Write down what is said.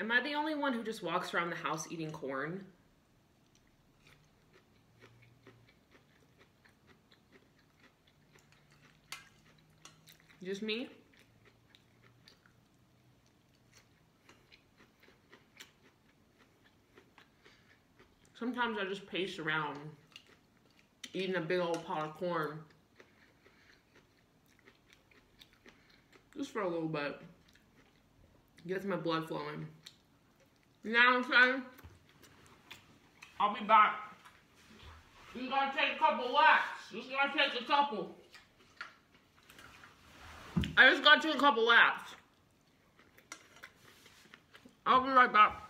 Am I the only one who just walks around the house eating corn? Just me? Sometimes I just pace around eating a big old pot of corn. Just for a little bit. Gets my blood flowing. You know what I'm saying? I'll be back. Is gonna take a couple laps. Is gonna take a couple. I just got to a couple laps. I'll be right back.